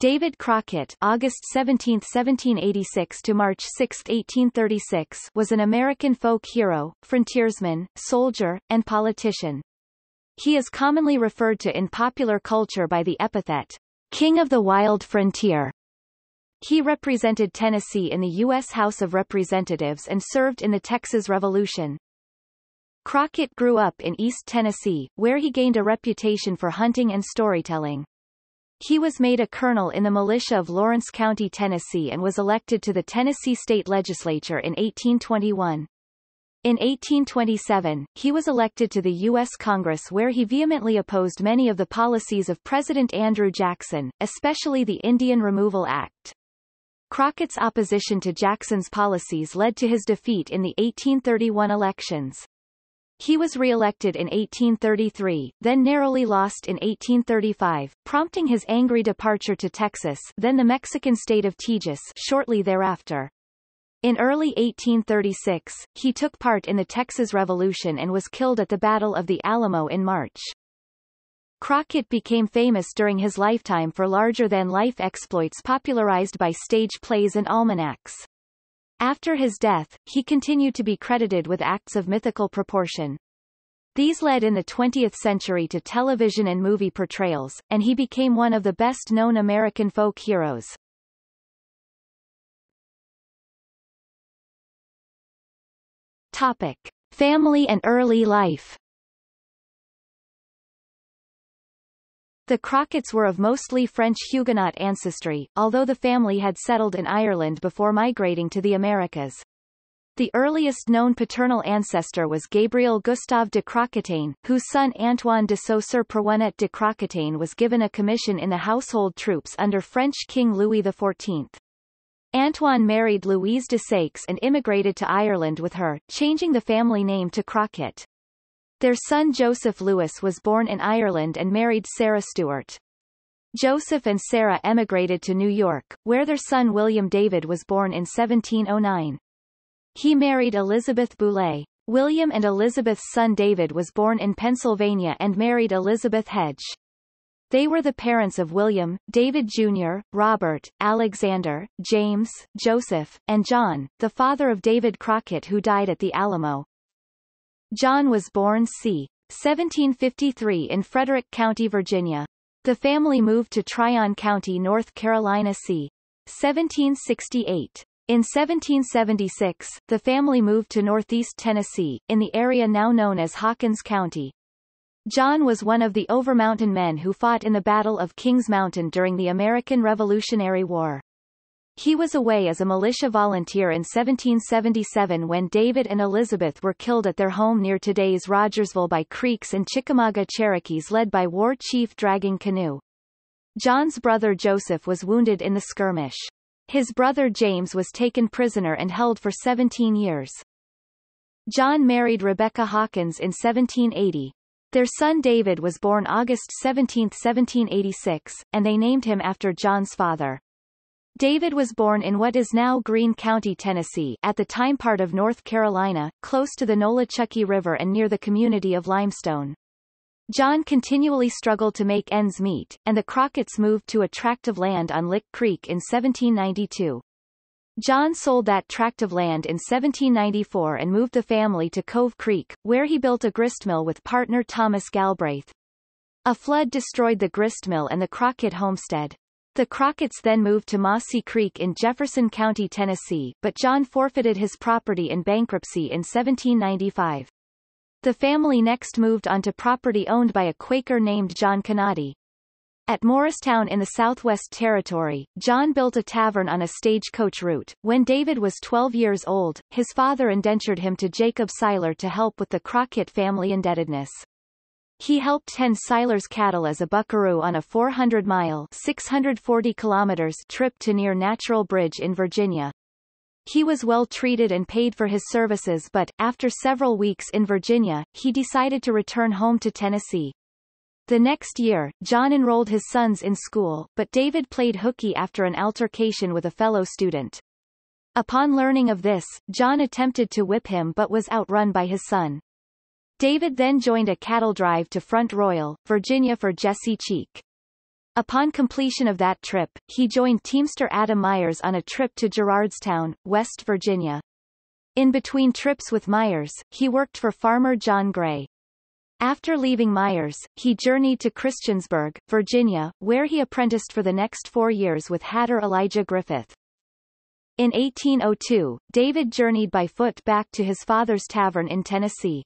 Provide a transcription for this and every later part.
David Crockett August 17, 1786 to March 6, 1836 was an American folk hero, frontiersman, soldier, and politician. He is commonly referred to in popular culture by the epithet, King of the Wild Frontier. He represented Tennessee in the U.S. House of Representatives and served in the Texas Revolution. Crockett grew up in East Tennessee, where he gained a reputation for hunting and storytelling. He was made a colonel in the militia of Lawrence County, Tennessee and was elected to the Tennessee state legislature in 1821. In 1827, he was elected to the U.S. Congress where he vehemently opposed many of the policies of President Andrew Jackson, especially the Indian Removal Act. Crockett's opposition to Jackson's policies led to his defeat in the 1831 elections. He was re-elected in 1833, then narrowly lost in 1835, prompting his angry departure to Texas then the Mexican state of Tejas shortly thereafter. In early 1836, he took part in the Texas Revolution and was killed at the Battle of the Alamo in March. Crockett became famous during his lifetime for larger-than-life exploits popularized by stage plays and almanacs. After his death, he continued to be credited with acts of mythical proportion. These led in the 20th century to television and movie portrayals, and he became one of the best-known American folk heroes. Topic. Family and early life The Crocketts were of mostly French Huguenot ancestry, although the family had settled in Ireland before migrating to the Americas. The earliest known paternal ancestor was Gabriel Gustave de Crocketagne, whose son Antoine de Saussure-Prouanet de Crocketagne was given a commission in the household troops under French King Louis XIV. Antoine married Louise de Saix and immigrated to Ireland with her, changing the family name to Crockett. Their son Joseph Lewis was born in Ireland and married Sarah Stewart. Joseph and Sarah emigrated to New York, where their son William David was born in 1709. He married Elizabeth Boulay. William and Elizabeth's son David was born in Pennsylvania and married Elizabeth Hedge. They were the parents of William, David Jr., Robert, Alexander, James, Joseph, and John, the father of David Crockett who died at the Alamo. John was born c. 1753 in Frederick County, Virginia. The family moved to Tryon County, North Carolina c. 1768. In 1776, the family moved to northeast Tennessee, in the area now known as Hawkins County. John was one of the Overmountain men who fought in the Battle of Kings Mountain during the American Revolutionary War. He was away as a militia volunteer in 1777 when David and Elizabeth were killed at their home near today's Rogersville by Creeks and Chickamauga Cherokees led by War Chief Dragging Canoe. John's brother Joseph was wounded in the skirmish. His brother James was taken prisoner and held for 17 years. John married Rebecca Hawkins in 1780. Their son David was born August 17, 1786, and they named him after John's father. David was born in what is now Greene County, Tennessee at the time part of North Carolina, close to the Nolichucky River and near the community of Limestone. John continually struggled to make ends meet, and the Crocketts moved to a tract of land on Lick Creek in 1792. John sold that tract of land in 1794 and moved the family to Cove Creek, where he built a gristmill with partner Thomas Galbraith. A flood destroyed the gristmill and the Crockett homestead. The Crocketts then moved to Mossy Creek in Jefferson County, Tennessee, but John forfeited his property in bankruptcy in 1795. The family next moved onto property owned by a Quaker named John Canady. At Morristown in the Southwest Territory, John built a tavern on a stagecoach route. When David was 12 years old, his father indentured him to Jacob Seiler to help with the Crockett family indebtedness. He helped tend Seiler's cattle as a buckaroo on a 400-mile (640 kilometers) trip to near Natural Bridge in Virginia. He was well treated and paid for his services but, after several weeks in Virginia, he decided to return home to Tennessee. The next year, John enrolled his sons in school, but David played hooky after an altercation with a fellow student. Upon learning of this, John attempted to whip him but was outrun by his son. David then joined a cattle drive to Front Royal, Virginia for Jesse Cheek. Upon completion of that trip, he joined Teamster Adam Myers on a trip to Gerardstown, West Virginia. In between trips with Myers, he worked for farmer John Gray. After leaving Myers, he journeyed to Christiansburg, Virginia, where he apprenticed for the next four years with hatter Elijah Griffith. In 1802, David journeyed by foot back to his father's tavern in Tennessee.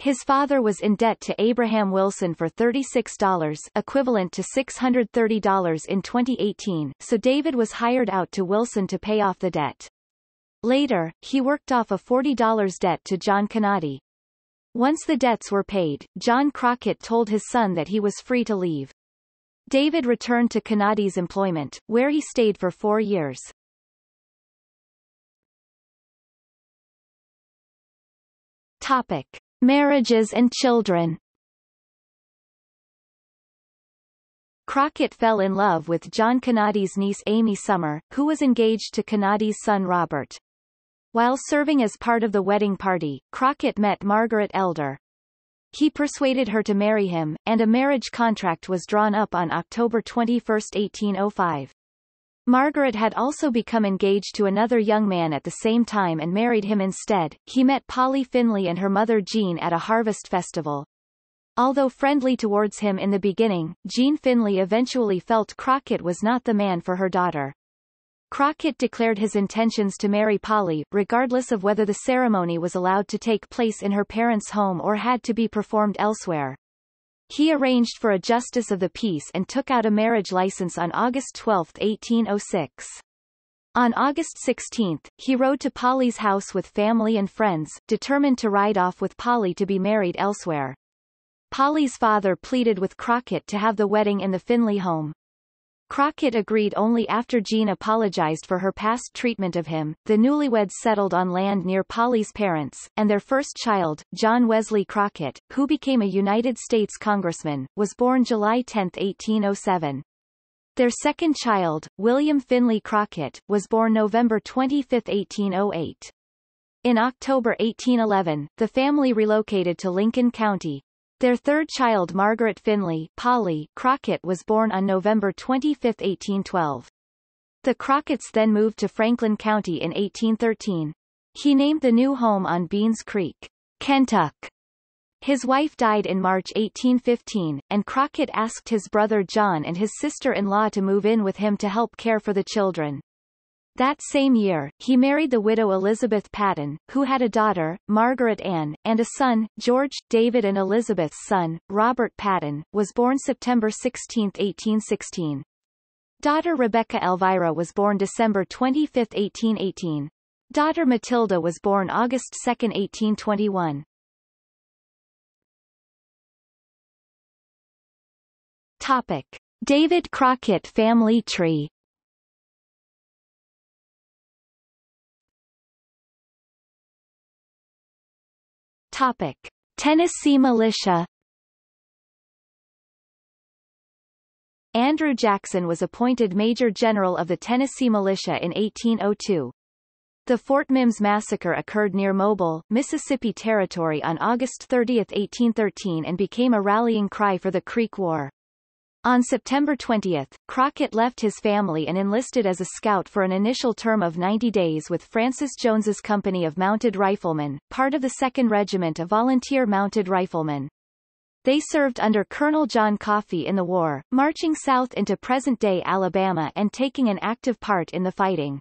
His father was in debt to Abraham Wilson for $36 equivalent to $630 in 2018, so David was hired out to Wilson to pay off the debt. Later, he worked off a $40 debt to John Canady. Once the debts were paid, John Crockett told his son that he was free to leave. David returned to Canady's employment, where he stayed for four years. Topic. Marriages and children Crockett fell in love with John Canady's niece Amy Summer, who was engaged to Canady's son Robert. While serving as part of the wedding party, Crockett met Margaret Elder. He persuaded her to marry him, and a marriage contract was drawn up on October 21, 1805. Margaret had also become engaged to another young man at the same time and married him instead. He met Polly Finley and her mother Jean at a harvest festival. Although friendly towards him in the beginning, Jean Finley eventually felt Crockett was not the man for her daughter. Crockett declared his intentions to marry Polly, regardless of whether the ceremony was allowed to take place in her parents' home or had to be performed elsewhere. He arranged for a justice of the peace and took out a marriage license on August 12, 1806. On August 16, he rode to Polly's house with family and friends, determined to ride off with Polly to be married elsewhere. Polly's father pleaded with Crockett to have the wedding in the Finley home. Crockett agreed only after Jean apologized for her past treatment of him. The newlyweds settled on land near Polly's parents, and their first child, John Wesley Crockett, who became a United States congressman, was born July 10, 1807. Their second child, William Finley Crockett, was born November 25, 1808. In October 1811, the family relocated to Lincoln County, their third child Margaret Finley Polly Crockett was born on November 25, 1812. The Crocketts then moved to Franklin County in 1813. He named the new home on Beans Creek, Kentucky. His wife died in March 1815, and Crockett asked his brother John and his sister-in-law to move in with him to help care for the children. That same year, he married the widow Elizabeth Patton, who had a daughter, Margaret Ann, and a son, George. David and Elizabeth's son, Robert Patton, was born September 16, 1816. Daughter Rebecca Elvira was born December 25, 1818. Daughter Matilda was born August 2, 1821. Topic. David Crockett family tree Topic. Tennessee militia Andrew Jackson was appointed Major General of the Tennessee Militia in 1802. The Fort Mims massacre occurred near Mobile, Mississippi Territory on August 30, 1813 and became a rallying cry for the Creek War. On September 20, Crockett left his family and enlisted as a scout for an initial term of 90 days with Francis Jones's company of mounted riflemen, part of the 2nd Regiment of Volunteer Mounted Riflemen. They served under Colonel John Coffee in the war, marching south into present-day Alabama and taking an active part in the fighting.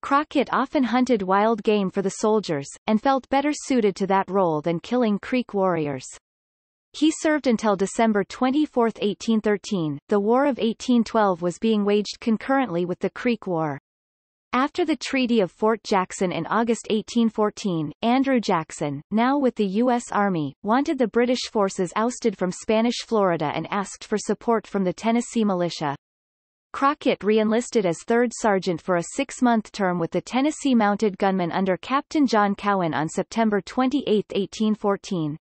Crockett often hunted wild game for the soldiers, and felt better suited to that role than killing Creek warriors. He served until December 24, 1813. The War of 1812 was being waged concurrently with the Creek War. After the Treaty of Fort Jackson in August 1814, Andrew Jackson, now with the U.S. Army, wanted the British forces ousted from Spanish Florida and asked for support from the Tennessee militia. Crockett re-enlisted as third sergeant for a six-month term with the Tennessee Mounted Gunmen under Captain John Cowan on September 28, 1814.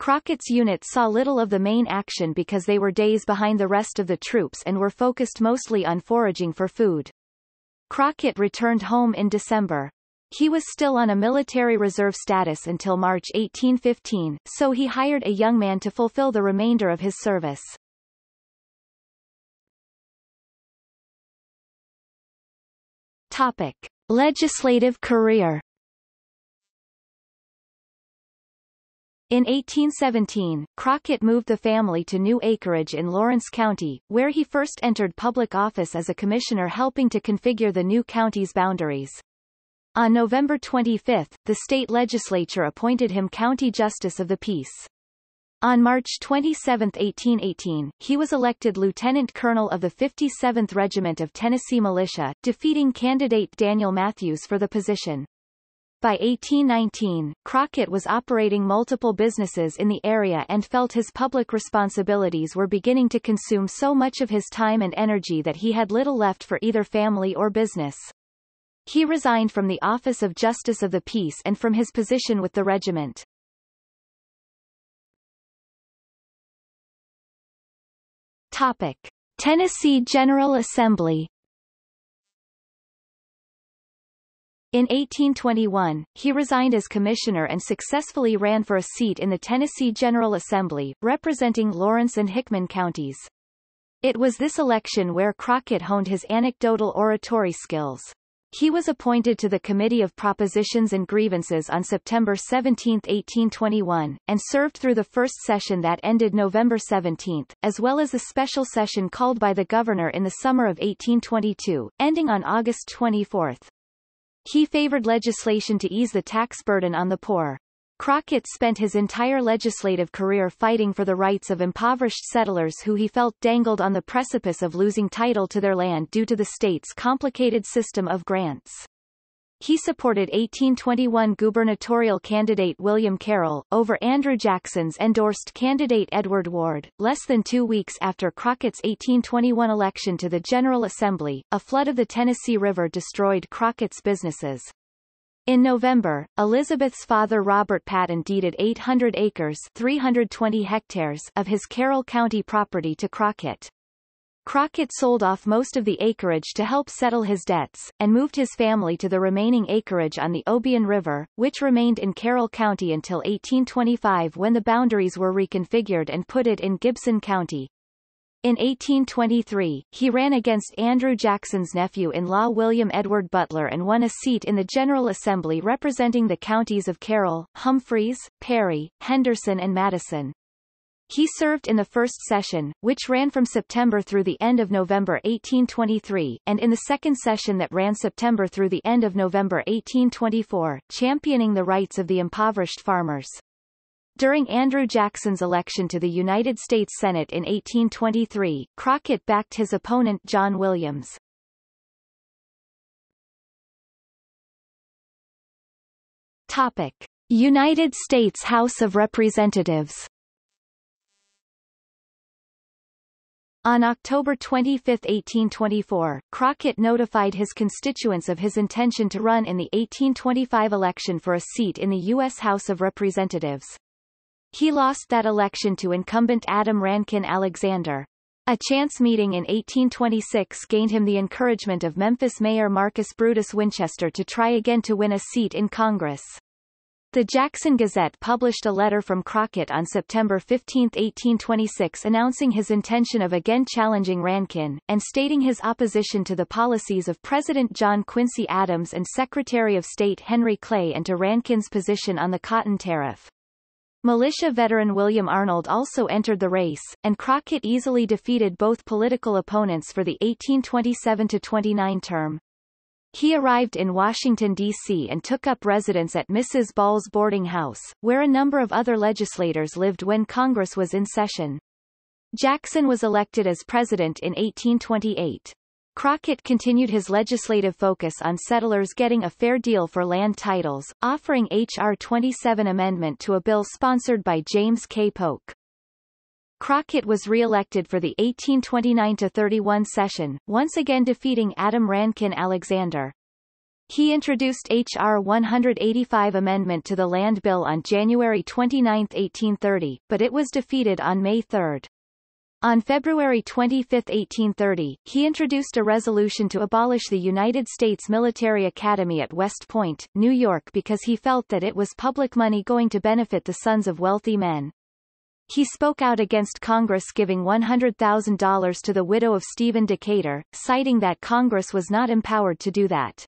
Crockett's unit saw little of the main action because they were days behind the rest of the troops and were focused mostly on foraging for food. Crockett returned home in December. He was still on a military reserve status until March 1815, so he hired a young man to fulfill the remainder of his service. Topic. Legislative career In 1817, Crockett moved the family to new acreage in Lawrence County, where he first entered public office as a commissioner helping to configure the new county's boundaries. On November 25, the state legislature appointed him County Justice of the Peace. On March 27, 1818, he was elected lieutenant colonel of the 57th Regiment of Tennessee Militia, defeating candidate Daniel Matthews for the position. By 1819, Crockett was operating multiple businesses in the area and felt his public responsibilities were beginning to consume so much of his time and energy that he had little left for either family or business. He resigned from the office of Justice of the Peace and from his position with the regiment. Topic. Tennessee General Assembly In 1821, he resigned as commissioner and successfully ran for a seat in the Tennessee General Assembly, representing Lawrence and Hickman counties. It was this election where Crockett honed his anecdotal oratory skills. He was appointed to the Committee of Propositions and Grievances on September 17, 1821, and served through the first session that ended November 17, as well as a special session called by the governor in the summer of 1822, ending on August 24. He favored legislation to ease the tax burden on the poor. Crockett spent his entire legislative career fighting for the rights of impoverished settlers who he felt dangled on the precipice of losing title to their land due to the state's complicated system of grants. He supported 1821 gubernatorial candidate William Carroll, over Andrew Jackson's endorsed candidate Edward Ward. Less than two weeks after Crockett's 1821 election to the General Assembly, a flood of the Tennessee River destroyed Crockett's businesses. In November, Elizabeth's father Robert Patton deeded 800 acres 320 hectares of his Carroll County property to Crockett. Crockett sold off most of the acreage to help settle his debts, and moved his family to the remaining acreage on the Obion River, which remained in Carroll County until 1825 when the boundaries were reconfigured and put it in Gibson County. In 1823, he ran against Andrew Jackson's nephew-in-law William Edward Butler and won a seat in the General Assembly representing the counties of Carroll, Humphreys, Perry, Henderson and Madison. He served in the first session, which ran from September through the end of November 1823, and in the second session that ran September through the end of November 1824, championing the rights of the impoverished farmers. During Andrew Jackson's election to the United States Senate in 1823, Crockett backed his opponent John Williams. Topic. United States House of Representatives On October 25, 1824, Crockett notified his constituents of his intention to run in the 1825 election for a seat in the U.S. House of Representatives. He lost that election to incumbent Adam Rankin Alexander. A chance meeting in 1826 gained him the encouragement of Memphis Mayor Marcus Brutus Winchester to try again to win a seat in Congress. The Jackson Gazette published a letter from Crockett on September 15, 1826 announcing his intention of again challenging Rankin, and stating his opposition to the policies of President John Quincy Adams and Secretary of State Henry Clay and to Rankin's position on the cotton tariff. Militia veteran William Arnold also entered the race, and Crockett easily defeated both political opponents for the 1827-29 term. He arrived in Washington, D.C. and took up residence at Mrs. Ball's boarding house, where a number of other legislators lived when Congress was in session. Jackson was elected as president in 1828. Crockett continued his legislative focus on settlers getting a fair deal for land titles, offering H.R. 27 amendment to a bill sponsored by James K. Polk. Crockett was re-elected for the 1829-31 session, once again defeating Adam Rankin Alexander. He introduced H.R. 185 amendment to the Land Bill on January 29, 1830, but it was defeated on May 3. On February 25, 1830, he introduced a resolution to abolish the United States Military Academy at West Point, New York because he felt that it was public money going to benefit the sons of wealthy men. He spoke out against Congress giving $100,000 to the widow of Stephen Decatur, citing that Congress was not empowered to do that.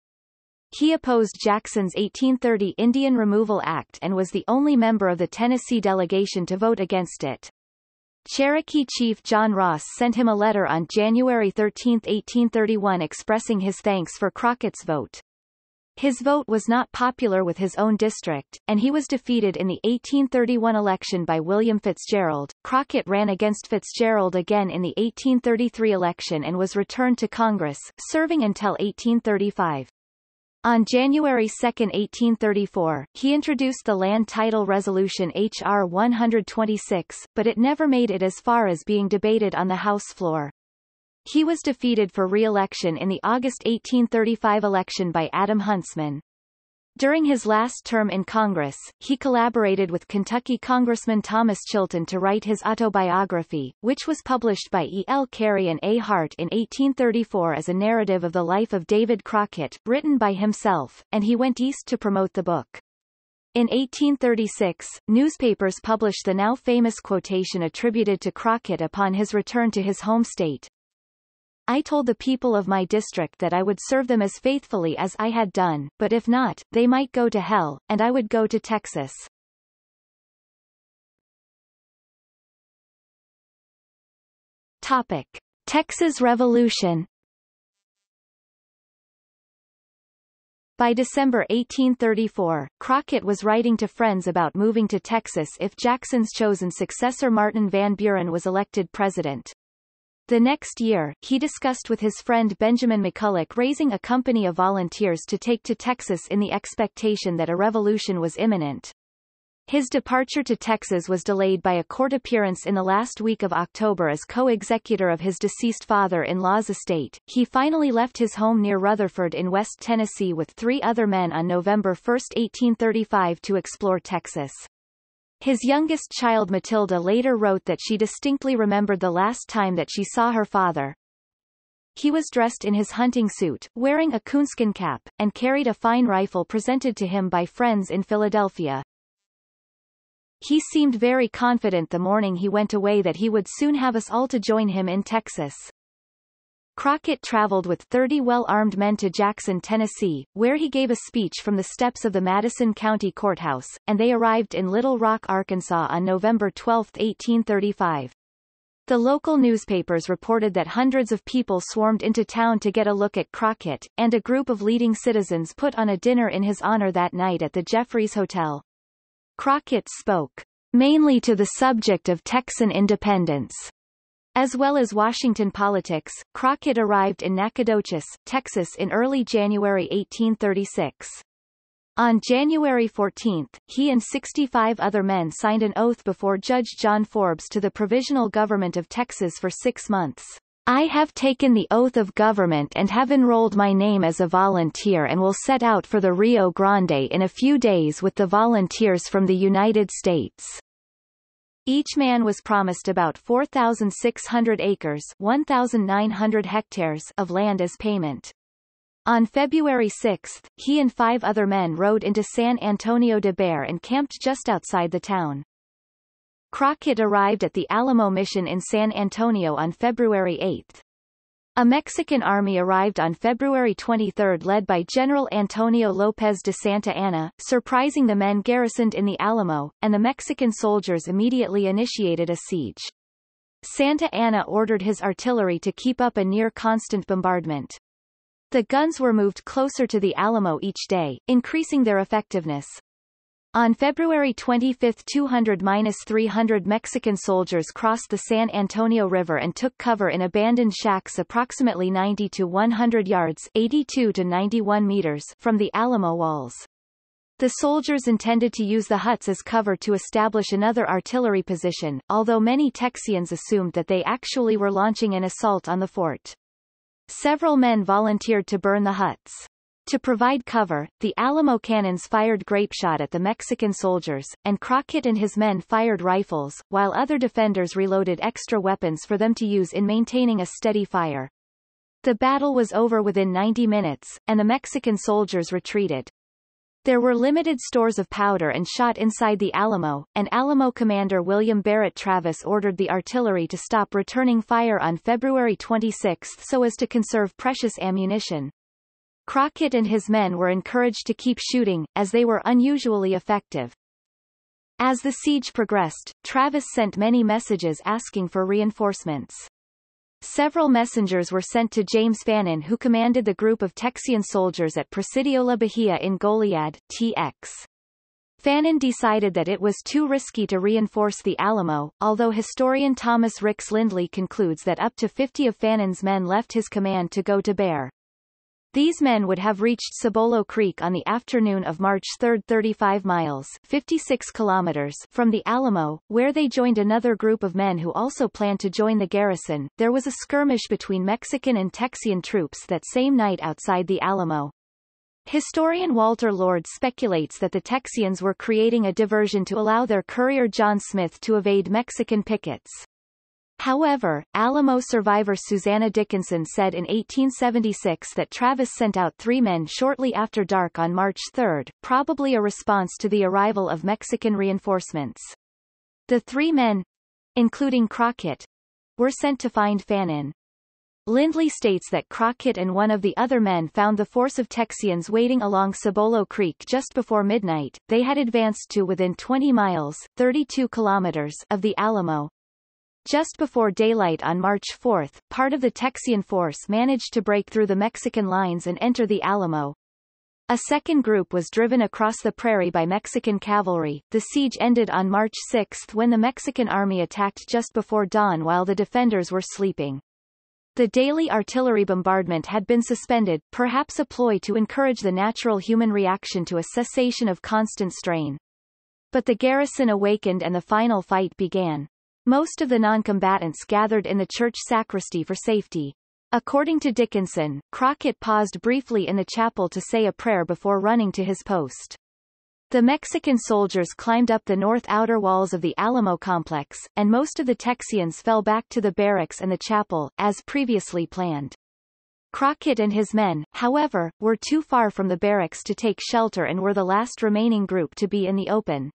He opposed Jackson's 1830 Indian Removal Act and was the only member of the Tennessee delegation to vote against it. Cherokee Chief John Ross sent him a letter on January 13, 1831 expressing his thanks for Crockett's vote. His vote was not popular with his own district, and he was defeated in the 1831 election by William Fitzgerald. Crockett ran against Fitzgerald again in the 1833 election and was returned to Congress, serving until 1835. On January 2, 1834, he introduced the Land Title Resolution H.R. 126, but it never made it as far as being debated on the House floor. He was defeated for re-election in the August 1835 election by Adam Huntsman. During his last term in Congress, he collaborated with Kentucky Congressman Thomas Chilton to write his autobiography, which was published by E. L. Carey and A. Hart in 1834 as a narrative of the life of David Crockett, written by himself, and he went east to promote the book. In 1836, newspapers published the now famous quotation attributed to Crockett upon his return to his home state, I told the people of my district that I would serve them as faithfully as I had done, but if not, they might go to hell, and I would go to Texas. Topic. Texas Revolution By December 1834, Crockett was writing to friends about moving to Texas if Jackson's chosen successor Martin Van Buren was elected president. The next year, he discussed with his friend Benjamin McCulloch raising a company of volunteers to take to Texas in the expectation that a revolution was imminent. His departure to Texas was delayed by a court appearance in the last week of October as co-executor of his deceased father-in-law's estate. He finally left his home near Rutherford in West Tennessee with three other men on November 1, 1835 to explore Texas. His youngest child Matilda later wrote that she distinctly remembered the last time that she saw her father. He was dressed in his hunting suit, wearing a coonskin cap, and carried a fine rifle presented to him by friends in Philadelphia. He seemed very confident the morning he went away that he would soon have us all to join him in Texas. Crockett traveled with 30 well-armed men to Jackson, Tennessee, where he gave a speech from the steps of the Madison County Courthouse, and they arrived in Little Rock, Arkansas on November 12, 1835. The local newspapers reported that hundreds of people swarmed into town to get a look at Crockett, and a group of leading citizens put on a dinner in his honor that night at the Jeffries Hotel. Crockett spoke mainly to the subject of Texan independence as well as Washington politics, Crockett arrived in Nacogdoches, Texas in early January 1836. On January 14, he and 65 other men signed an oath before Judge John Forbes to the Provisional Government of Texas for six months. I have taken the oath of government and have enrolled my name as a volunteer and will set out for the Rio Grande in a few days with the volunteers from the United States. Each man was promised about 4,600 acres 1,900 hectares of land as payment. On February 6, he and five other men rode into San Antonio de Béxar and camped just outside the town. Crockett arrived at the Alamo Mission in San Antonio on February 8. A Mexican army arrived on February 23 led by General Antonio López de Santa Anna, surprising the men garrisoned in the Alamo, and the Mexican soldiers immediately initiated a siege. Santa Anna ordered his artillery to keep up a near-constant bombardment. The guns were moved closer to the Alamo each day, increasing their effectiveness. On February 25 200-300 Mexican soldiers crossed the San Antonio River and took cover in abandoned shacks approximately 90 to 100 yards 82 to 91 meters from the Alamo walls. The soldiers intended to use the huts as cover to establish another artillery position, although many Texians assumed that they actually were launching an assault on the fort. Several men volunteered to burn the huts. To provide cover, the Alamo cannons fired grapeshot at the Mexican soldiers, and Crockett and his men fired rifles, while other defenders reloaded extra weapons for them to use in maintaining a steady fire. The battle was over within 90 minutes, and the Mexican soldiers retreated. There were limited stores of powder and shot inside the Alamo, and Alamo commander William Barrett Travis ordered the artillery to stop returning fire on February 26 so as to conserve precious ammunition. Crockett and his men were encouraged to keep shooting, as they were unusually effective. As the siege progressed, Travis sent many messages asking for reinforcements. Several messengers were sent to James Fannin who commanded the group of Texian soldiers at Presidio La Bahia in Goliad, TX. Fannin decided that it was too risky to reinforce the Alamo, although historian Thomas Ricks Lindley concludes that up to 50 of Fannin's men left his command to go to Béxar. These men would have reached Cibolo Creek on the afternoon of March 3 35 miles 56 kilometers from the Alamo, where they joined another group of men who also planned to join the garrison. There was a skirmish between Mexican and Texian troops that same night outside the Alamo. Historian Walter Lord speculates that the Texians were creating a diversion to allow their courier John Smith to evade Mexican pickets. However, Alamo survivor Susanna Dickinson said in 1876 that Travis sent out three men shortly after dark on March 3, probably a response to the arrival of Mexican reinforcements. The three men, including Crockett, were sent to find Fannin. Lindley states that Crockett and one of the other men found the force of Texians waiting along Cibolo Creek just before midnight. They had advanced to within 20 miles 32 kilometers of the Alamo, just before daylight on March 4, part of the Texian force managed to break through the Mexican lines and enter the Alamo. A second group was driven across the prairie by Mexican cavalry. The siege ended on March 6 when the Mexican army attacked just before dawn while the defenders were sleeping. The daily artillery bombardment had been suspended, perhaps a ploy to encourage the natural human reaction to a cessation of constant strain. But the garrison awakened and the final fight began. Most of the noncombatants gathered in the church sacristy for safety. According to Dickinson, Crockett paused briefly in the chapel to say a prayer before running to his post. The Mexican soldiers climbed up the north outer walls of the Alamo complex, and most of the Texians fell back to the barracks and the chapel, as previously planned. Crockett and his men, however, were too far from the barracks to take shelter and were the last remaining group to be in the open.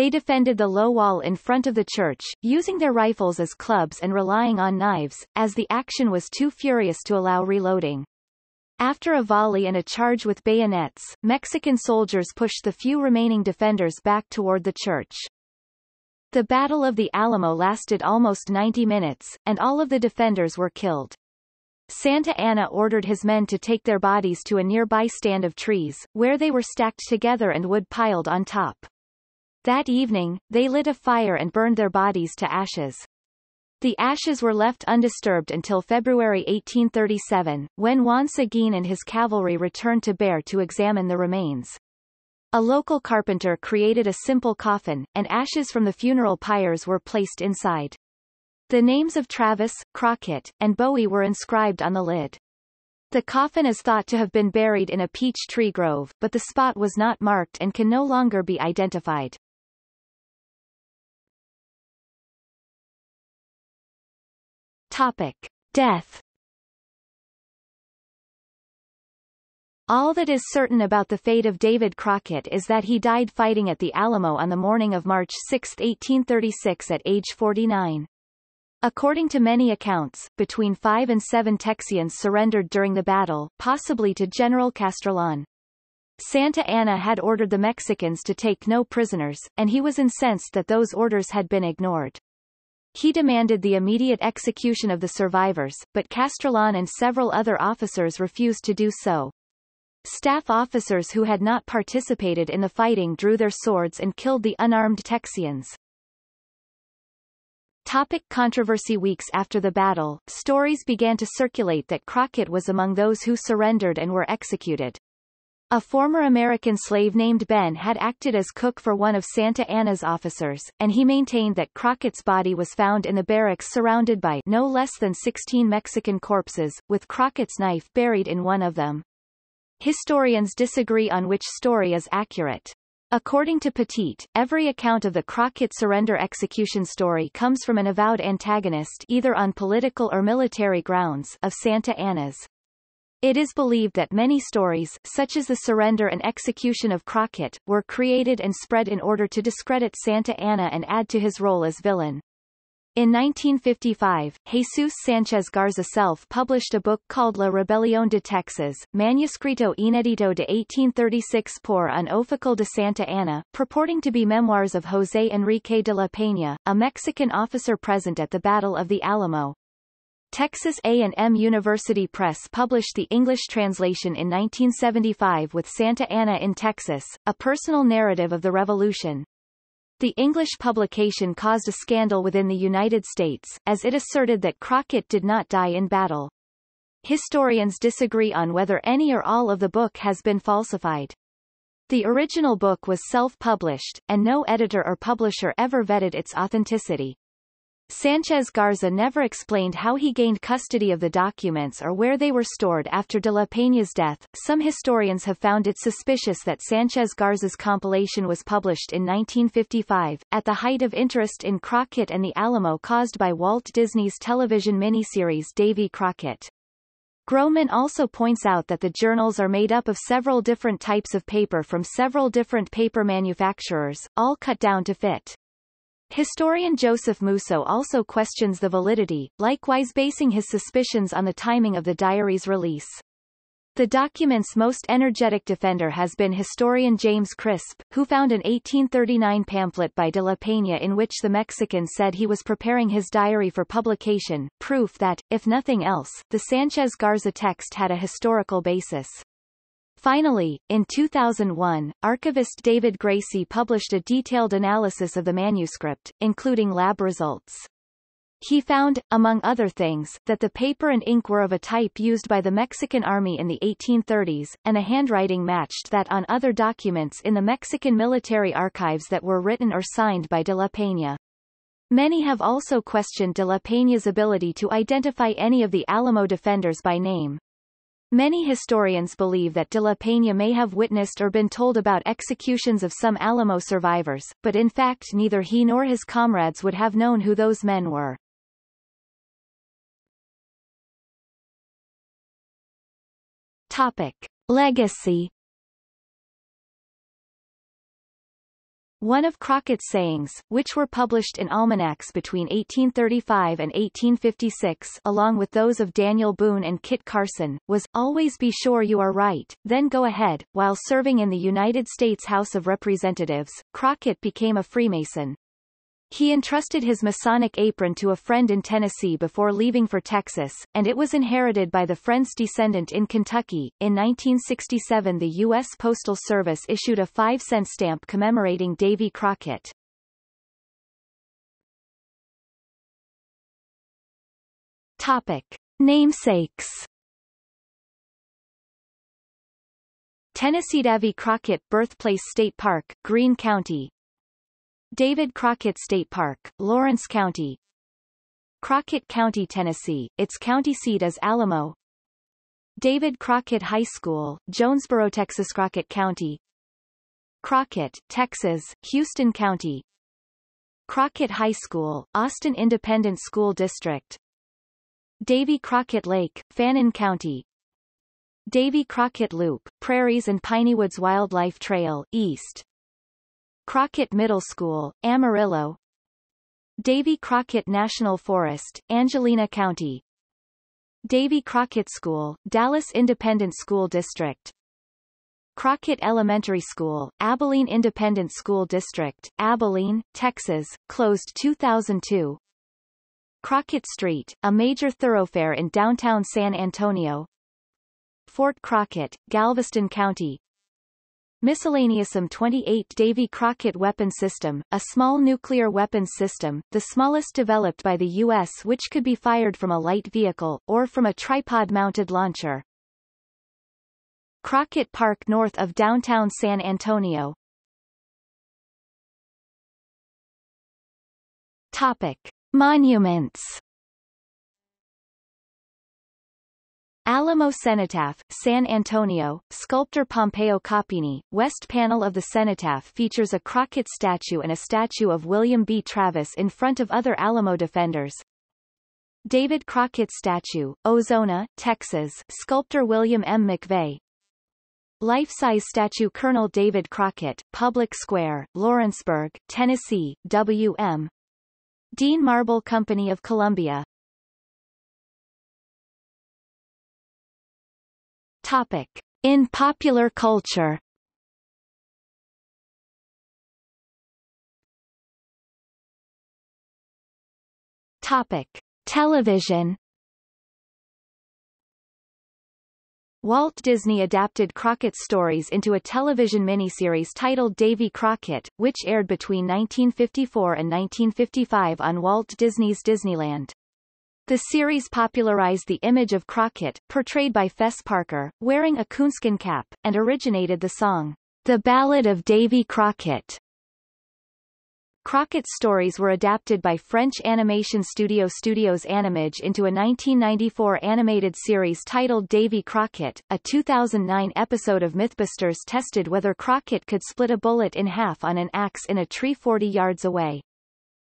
They defended the low wall in front of the church, using their rifles as clubs and relying on knives, as the action was too furious to allow reloading. After a volley and a charge with bayonets, Mexican soldiers pushed the few remaining defenders back toward the church. The Battle of the Alamo lasted almost 90 minutes, and all of the defenders were killed. Santa Anna ordered his men to take their bodies to a nearby stand of trees, where they were stacked together and wood piled on top. That evening, they lit a fire and burned their bodies to ashes. The ashes were left undisturbed until February 1837, when Juan Seguin and his cavalry returned to Béxar to examine the remains. A local carpenter created a simple coffin, and ashes from the funeral pyres were placed inside. The names of Travis, Crockett, and Bowie were inscribed on the lid. The coffin is thought to have been buried in a peach tree grove, but the spot was not marked and can no longer be identified. Topic. Death All that is certain about the fate of David Crockett is that he died fighting at the Alamo on the morning of March 6, 1836 at age 49. According to many accounts, between five and seven Texians surrendered during the battle, possibly to General Castrillon. Santa Anna had ordered the Mexicans to take no prisoners, and he was incensed that those orders had been ignored. He demanded the immediate execution of the survivors, but Castrillon and several other officers refused to do so. Staff officers who had not participated in the fighting drew their swords and killed the unarmed Texians. Topic controversy Weeks after the battle, stories began to circulate that Crockett was among those who surrendered and were executed. A former American slave named Ben had acted as cook for one of Santa Anna's officers, and he maintained that Crockett's body was found in the barracks surrounded by no less than 16 Mexican corpses, with Crockett's knife buried in one of them. Historians disagree on which story is accurate. According to Petite, every account of the Crockett surrender execution story comes from an avowed antagonist either on political or military grounds of Santa Anna's. It is believed that many stories, such as the surrender and execution of Crockett, were created and spread in order to discredit Santa Anna and add to his role as villain. In 1955, Jesus Sánchez Garza self-published a book called La Rebelión de Texas, manuscrito inédito de 1836 por un oficial de Santa Anna, purporting to be memoirs of José Enrique de la Peña, a Mexican officer present at the Battle of the Alamo. Texas A&M University Press published the English translation in 1975 with Santa Anna in Texas, a personal narrative of the revolution. The English publication caused a scandal within the United States, as it asserted that Crockett did not die in battle. Historians disagree on whether any or all of the book has been falsified. The original book was self-published, and no editor or publisher ever vetted its authenticity. Sanchez Garza never explained how he gained custody of the documents or where they were stored after de la Peña's death. Some historians have found it suspicious that Sanchez Garza's compilation was published in 1955, at the height of interest in Crockett and the Alamo caused by Walt Disney's television miniseries Davy Crockett. Groneman also points out that the journals are made up of several different types of paper from several different paper manufacturers, all cut down to fit. Historian Joseph Musso also questions the validity, likewise basing his suspicions on the timing of the diary's release. The document's most energetic defender has been historian James Crisp, who found an 1839 pamphlet by de la Peña in which the Mexican said he was preparing his diary for publication, proof that, if nothing else, the Sanchez Garza text had a historical basis. Finally, in 2001, archivist David Gracy published a detailed analysis of the manuscript, including lab results. He found, among other things, that the paper and ink were of a type used by the Mexican army in the 1830s, and the handwriting matched that on other documents in the Mexican military archives that were written or signed by de la Peña. Many have also questioned de la Peña's ability to identify any of the Alamo defenders by name. Many historians believe that de la Peña may have witnessed or been told about executions of some Alamo survivors, but in fact neither he nor his comrades would have known who those men were. Topic. Legacy One of Crockett's sayings, which were published in almanacs between 1835 and 1856 along with those of Daniel Boone and Kit Carson, was, always be sure you are right, then go ahead. While serving in the United States House of Representatives, Crockett became a Freemason. He entrusted his Masonic apron to a friend in Tennessee before leaving for Texas, and it was inherited by the friend's descendant in Kentucky. In 1967 the U.S. Postal Service issued a five-cent stamp commemorating Davy Crockett. Topic. Namesakes Tennessee Davy Crockett Birthplace State Park, Greene County, David Crockett State Park, Lawrence County. Crockett County, Tennessee, its county seat is Alamo. David Crockett High School, Jonesborough, Texas Crockett County. Crockett, Texas, Houston County. Crockett High School, Austin Independent School District. Davy Crockett Lake, Fannin County. Davy Crockett Loop, Prairies and Pineywoods Wildlife Trail, East Crockett Middle School, Amarillo. Davy Crockett National Forest, Angelina County. Davy Crockett School, Dallas Independent School District. Crockett Elementary School, Abilene Independent School District, Abilene, Texas, closed 2002 Crockett Street, a major thoroughfare in downtown San Antonio. Fort Crockett, Galveston County Miscellaneousum 28 Davy Crockett Weapon System, a small nuclear weapons system, the smallest developed by the U.S. which could be fired from a light vehicle, or from a tripod-mounted launcher. Crockett Park north of downtown San Antonio. Topic. Monuments Alamo Cenotaph, San Antonio, sculptor Pompeo Coppini, west panel of the cenotaph features a Crockett statue and a statue of William B. Travis in front of other Alamo defenders. David Crockett Statue, Ozona, Texas Sculptor William M. McVey Life-size statue Colonel David Crockett, Public Square, Lawrenceburg, Tennessee, W.M. Dean Marble Company of Columbia Topic. In popular culture Topic. Television Walt Disney adapted Crockett's stories into a television miniseries titled Davy Crockett, which aired between 1954 and 1955 on Walt Disney's Disneyland. The series popularized the image of Crockett, portrayed by Fess Parker, wearing a coonskin cap, and originated the song, The Ballad of Davy Crockett, Crockett's stories were adapted by French animation studio Studios Animage into a 1994 animated series titled Davy Crockett. A 2009 episode of Mythbusters tested whether Crockett could split a bullet in half on an axe in a tree 40 yards away.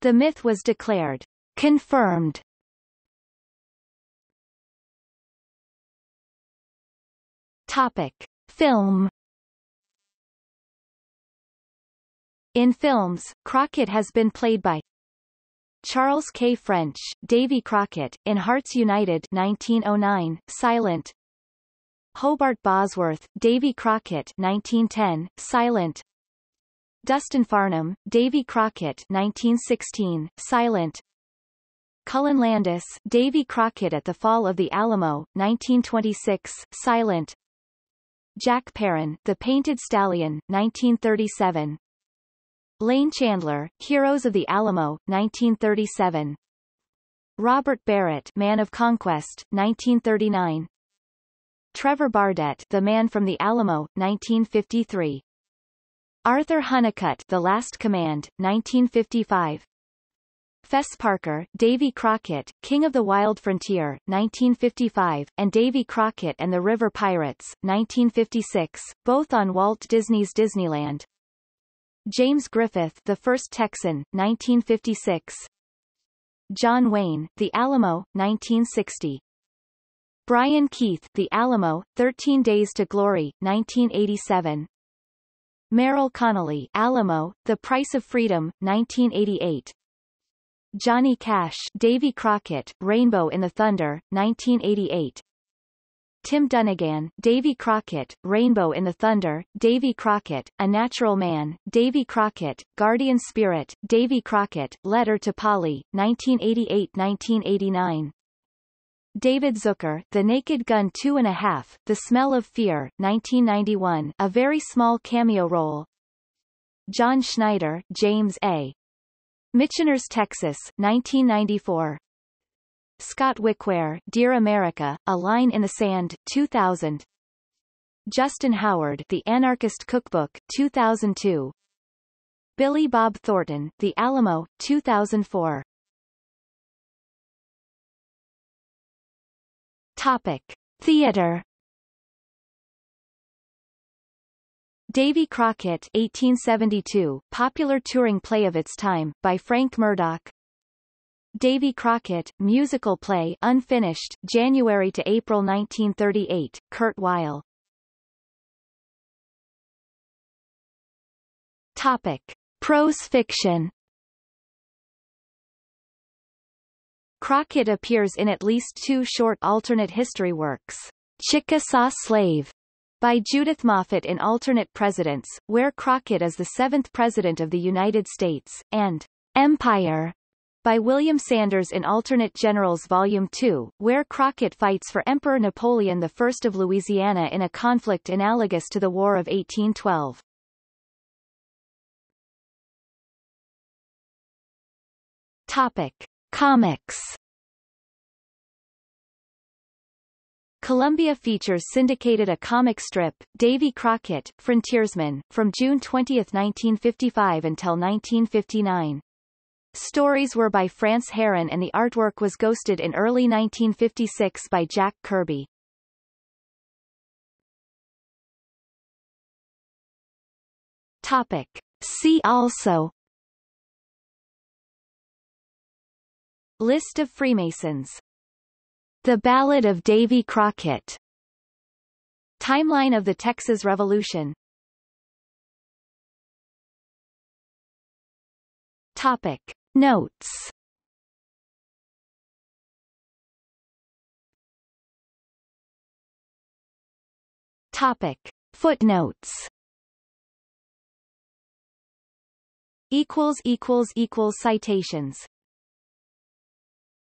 The myth was declared confirmed. Topic. Film. In films, Crockett has been played by Charles K. French, Davy Crockett, in Hearts United 1909, Silent. Hobart Bosworth, Davy Crockett 1910, Silent. Dustin Farnum, Davy Crockett 1916, Silent. Cullen Landis, Davy Crockett at the Fall of the Alamo, 1926, Silent Jack Perrin, The Painted Stallion, 1937, Lane Chandler, Heroes of the Alamo, 1937. Robert Barrat, Man of Conquest, 1939. Trevor Bardette, The Man from the Alamo, 1953. Arthur Hunnicutt, The Last Command, 1955. Fess Parker, Davy Crockett, King of the Wild Frontier, 1955, and Davy Crockett and the River Pirates, 1956, both on Walt Disney's Disneyland. James Griffith The First Texan, 1956 John Wayne, The Alamo, 1960 Brian Keith, The Alamo, 13 Days to Glory, 1987 Merrill Connally, Alamo, The Price of Freedom, 1988 Johnny Cash, Davy Crockett, Rainbow in the Thunder, 1988 Tim Dunigan, Davy Crockett, Rainbow in the Thunder, Davy Crockett, A Natural Man, Davy Crockett, Guardian Spirit, Davy Crockett, Letter to Polly, 1988-1989. David Zucker, The Naked Gun Two and a Half, The Smell of Fear, 1991, a very small cameo role. John Schneider, James A. Michener's Texas, 1994. Scott Wickware, Dear America, A Line in the Sand, 2000. Justin Howard, The Anarchist Cookbook, 2002. Billy Bob Thornton, The Alamo, 2004. Topic. Theater Davy Crockett 1872, popular touring play of its time, by Frank Murdoch, Davy Crockett, musical play unfinished, January to April 1938, Kurt Weill. Topic. Prose fiction Crockett appears in at least two short alternate history works, Chickasaw Slave, by Judith Moffett in Alternate Presidents, where Crockett is the seventh President of the United States, and Empire, by William Sanders in Alternate Generals Volume 2, where Crockett fights for Emperor Napoleon I of Louisiana in a conflict analogous to the War of 1812. Topic. Comics Columbia Features syndicated a comic strip, Davy Crockett, Frontiersman, from June 20, 1955 until 1959. Stories were by France Herron and the artwork was ghosted in early 1956 by Jack Kirby. Topic. See also List of Freemasons The Ballad of Davy Crockett. Timeline of the Texas Revolution. Topic. Notes. Topic. Footnotes. Equals equals equals citations